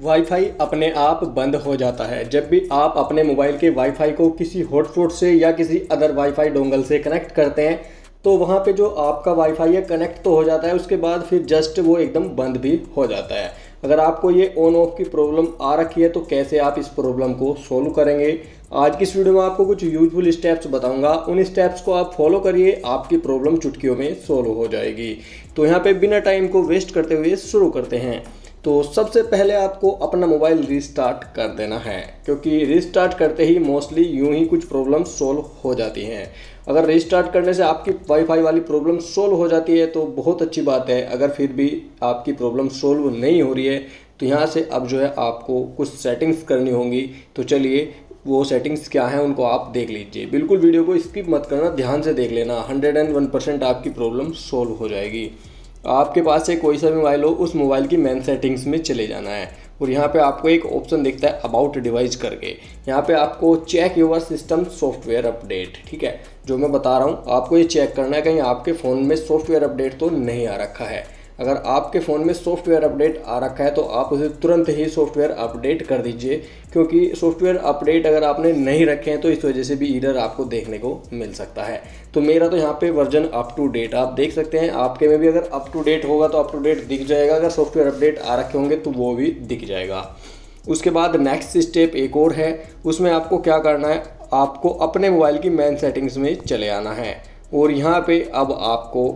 Wifi अपने आप बंद हो जाता है। जब भी आप अपने मोबाइल के वाईफाई को किसी हॉटस्पॉट से या किसी अदर वाईफाई डोंगल से कनेक्ट करते हैं तो वहाँ पे जो आपका वाईफाई है कनेक्ट तो हो जाता है, उसके बाद फिर जस्ट वो एकदम बंद भी हो जाता है। अगर आपको ये ऑन ऑफ़ की प्रॉब्लम आ रखी है तो कैसे आप इस प्रॉब्लम को सोल्व करेंगे? आज की इस वीडियो में आपको कुछ यूजफुल स्टेप्स बताऊँगा। उन स्टेप्स को आप फॉलो करिए, आपकी प्रॉब्लम चुटकियों में सोल्व हो जाएगी। तो यहाँ पे बिना टाइम को वेस्ट करते हुए शुरू करते हैं। तो सबसे पहले आपको अपना मोबाइल रीस्टार्ट कर देना है, क्योंकि रिस्टार्ट करते ही मोस्टली यूँ ही कुछ प्रॉब्लम सोल्व हो जाती हैं। अगर रिस्टार्ट करने से आपकी वाईफाई वाली प्रॉब्लम सोल्व हो जाती है तो बहुत अच्छी बात है। अगर फिर भी आपकी प्रॉब्लम सोल्व नहीं हो रही है तो यहाँ से अब जो है आपको कुछ सेटिंग्स करनी होंगी। तो चलिए, वो सेटिंग्स क्या हैं, उनको आप देख लीजिए। बिल्कुल वीडियो को स्किप मत करना, ध्यान से देख लेना। हंड्रेड एंड वन परसेंट आपकी प्रॉब्लम सोल्व हो जाएगी। आपके पास से कोई सा भी मोबाइल हो, उस मोबाइल की मेन सेटिंग्स में चले जाना है। और यहाँ पे आपको एक ऑप्शन दिखता है अबाउट डिवाइस करके। यहाँ पे आपको check your system software update ठीक है? जो मैं बता रहा हूँ, आपको ये चेक करना है, कहीं आपके फ़ोन में सॉफ्टवेयर अपडेट तो नहीं आ रखा है। अगर आपके फ़ोन में सॉफ्टवेयर अपडेट आ रखा है तो आप उसे तुरंत ही सॉफ्टवेयर अपडेट कर दीजिए, क्योंकि सॉफ्टवेयर अपडेट अगर आपने नहीं रखे हैं तो इस वजह से भी ईरर आपको देखने को मिल सकता है। तो मेरा तो यहाँ पे वर्जन अप टू डेट आप देख सकते हैं, आपके में भी अगर अप टू डेट होगा तो अप टू डेट दिख जाएगा, अगर सॉफ्टवेयर अपडेट आ रखे होंगे तो वो भी दिख जाएगा। उसके बाद नेक्स्ट स्टेप एक और है, उसमें आपको क्या करना है, आपको अपने मोबाइल की मेन सेटिंग्स में चले आना है, और यहाँ पे अब आपको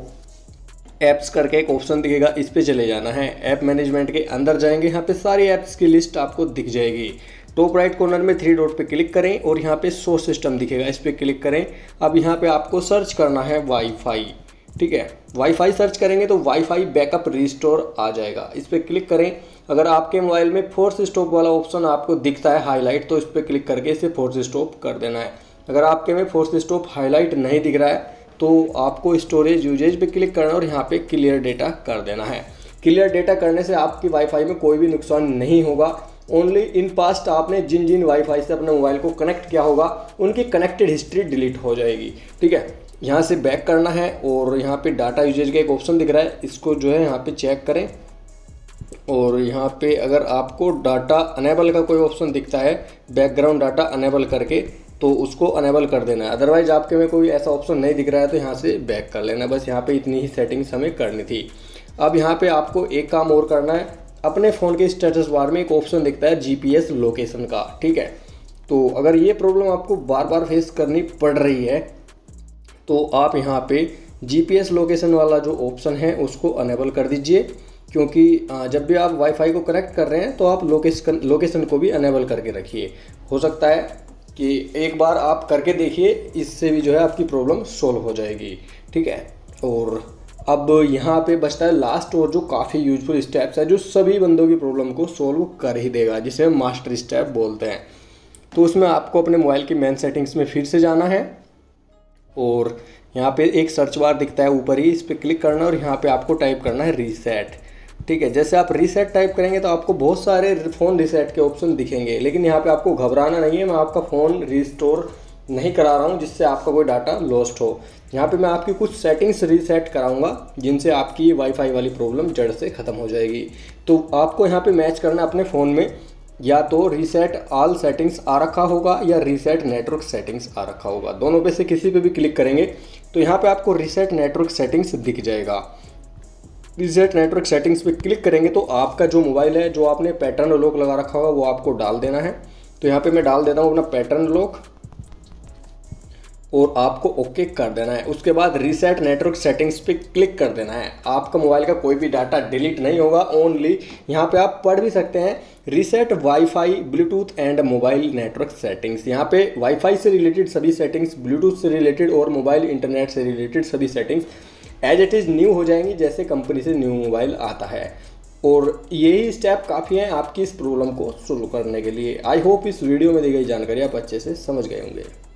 ऐप्स करके एक ऑप्शन दिखेगा, इस पर चले जाना है। ऐप मैनेजमेंट के अंदर जाएँगे, यहाँ पे सारी ऐप्स की लिस्ट आपको दिख जाएगी। टॉप राइट कॉर्नर में थ्री डॉट पे क्लिक करें और यहाँ पे सो सिस्टम दिखेगा, इस पर क्लिक करें। अब यहाँ पे आपको सर्च करना है वाईफाई ठीक है? वाईफाई सर्च करेंगे तो वाईफाई बैकअप रिस्टोर आ जाएगा। इस पर क्लिक करें। अगर आपके मोबाइल में फोर्स स्टॉप वाला ऑप्शन आपको दिखता है हाईलाइट तो इस पर क्लिक करके इसे फोर्स स्टॉप कर देना है। अगर आपके में फोर्स स्टॉप हाईलाइट नहीं दिख रहा है तो आपको स्टोरेज यूजेज पे क्लिक करना और यहाँ पे क्लियर डेटा कर देना है। क्लियर डेटा करने से आपकी वाईफाई में कोई भी नुकसान नहीं होगा। ओनली इन पास्ट आपने जिन जिन वाईफाई से अपने मोबाइल को कनेक्ट किया होगा, उनकी कनेक्टेड हिस्ट्री डिलीट हो जाएगी। ठीक है? यहाँ से बैक करना है और यहाँ पे डाटा यूजेज का एक ऑप्शन दिख रहा है। इसको जो है यहाँ पे चेक करें। और यहाँ पे अगर आपको डाटा अनेबल का कोई ऑप्शन दिखता है बैकग्राउंड डाटा अनेबल करके तो उसको अनेबल कर देना है। अदरवाइज़ आपके में कोई ऐसा ऑप्शन नहीं दिख रहा है तो यहाँ से बैक कर लेना। बस यहाँ पे इतनी ही सेटिंग्स हमें करनी थी। अब यहाँ पे आपको एक काम और करना है। अपने फ़ोन के स्टेटस बार में एक ऑप्शन दिखता है जीपीएस लोकेशन का, ठीक है? तो अगर ये प्रॉब्लम आपको बार बार फेस करनी पड़ रही है तो आप यहाँ पे जीपीएस लोकेशन वाला जो ऑप्शन है, उसको अनेबल कर दीजिए। क्योंकि जब भी आप वाईफाई को कनेक्ट कर रहे हैं तो आप लोकेशन लोकेशन को भी अनेबल करके रखिए। हो सकता है कि एक बार आप करके देखिए, इससे भी जो है आपकी प्रॉब्लम सोल्व हो जाएगी। ठीक है? और अब यहाँ पे बचता है लास्ट और जो काफ़ी यूजफुल स्टेप्स है, जो सभी बंदों की प्रॉब्लम को सोल्व कर ही देगा, जिसे मास्टर स्टेप बोलते हैं। तो उसमें आपको अपने मोबाइल की मेन सेटिंग्स में फिर से जाना है। और यहाँ पे एक सर्च बार दिखता है ऊपर ही, इस पर क्लिक करना है और यहाँ पे आपको टाइप करना है रीसेट ठीक है, जैसे आप रीसेट टाइप करेंगे तो आपको बहुत सारे फ़ोन रीसेट के ऑप्शन दिखेंगे, लेकिन यहाँ पे आपको घबराना नहीं है, मैं आपका फ़ोन रिस्टोर नहीं करा रहा हूँ, जिससे आपका कोई डाटा लॉस्ट हो। यहाँ पे मैं आपकी कुछ सेटिंग्स रीसेट कराऊँगा, जिनसे आपकी वाईफाई वाली प्रॉब्लम जड़ से ख़त्म हो जाएगी। तो आपको यहाँ पे मैच करना अपने फ़ोन में, या तो रीसेट ऑल सेटिंग्स आ रखा होगा, या रीसेट नेटवर्क सेटिंग्स आ रखा होगा। दोनों पे से किसी पे भी क्लिक करेंगे तो यहाँ पे आपको रीसेट नेटवर्क सेटिंग्स दिख जाएगा। रिजेट नेटवर्क सेटिंग्स पे क्लिक करेंगे तो आपका जो मोबाइल है, जो आपने पैटर्न लॉक लगा रखा होगा वो आपको डाल देना है। तो यहाँ पे मैं डाल देता हूँ अपना पैटर्न लॉक और आपको ओके कर देना है। उसके बाद रीसेट नेटवर्क सेटिंग्स पे क्लिक कर देना है। आपका मोबाइल का कोई भी डाटा डिलीट नहीं होगा ओनली यहाँ पे आप पढ़ भी सकते हैं reset wifi bluetooth and mobile network settings यहाँ पे वाईफाई से रिलेटेड सभी सेटिंग्स ब्लूटूथ से रिलेटेड और मोबाइल इंटरनेट से रिलेटेड सभी settings as it is new हो जाएँगी, जैसे कंपनी से न्यू मोबाइल आता है। और यही स्टेप काफ़ी हैं आपकी इस प्रॉब्लम को सोल्व करने के लिए। आई होप इस वीडियो में दी गई जानकारी आप अच्छे से समझ गए होंगे।